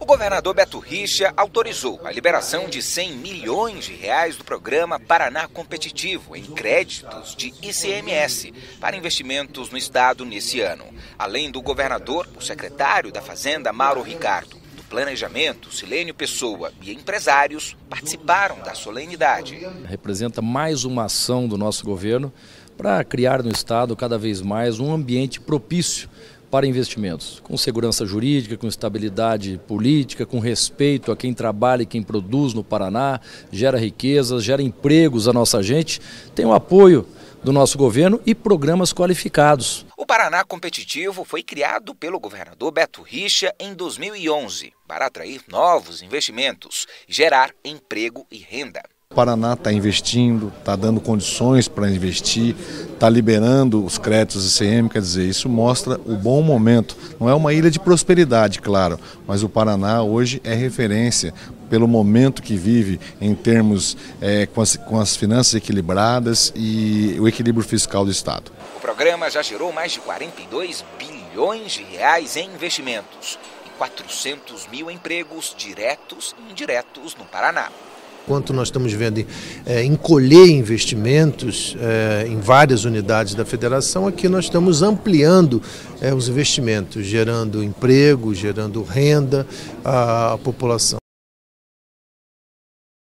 O governador Beto Richa autorizou a liberação de 100 milhões de reais do programa Paraná Competitivo em créditos de ICMS para investimentos no estado nesse ano. Além do governador, o secretário da Fazenda, Mauro Ricardo, do Planejamento, Silênio Pessoa e empresários participaram da solenidade. Representa mais uma ação do nosso governo para criar no estado cada vez mais um ambiente propício para investimentos, com segurança jurídica, com estabilidade política, com respeito a quem trabalha e quem produz no Paraná, gera riquezas, gera empregos à nossa gente, tem o apoio do nosso governo e programas qualificados. O Paraná Competitivo foi criado pelo governador Beto Richa em 2011 para atrair novos investimentos, gerar emprego e renda. O Paraná está investindo, está dando condições para investir, está liberando os créditos ICM, quer dizer, isso mostra o bom momento. Não é uma ilha de prosperidade, claro, mas o Paraná hoje é referência pelo momento que vive em termos é, com, as, com as finanças equilibradas e o equilíbrio fiscal do Estado. O programa já gerou mais de 42 bilhões de reais em investimentos e 400 mil empregos diretos e indiretos no Paraná quanto nós estamos vendo é, encolher investimentos é, em várias unidades da federação, aqui nós estamos ampliando é, os investimentos, gerando emprego, gerando renda à, população.